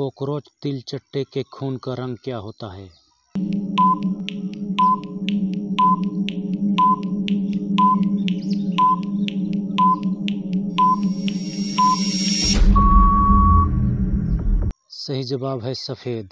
Cockroach तिलचट्टे के खून का रंग क्या होता है? सही जवाब है सफ़ेद